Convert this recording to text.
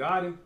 got him.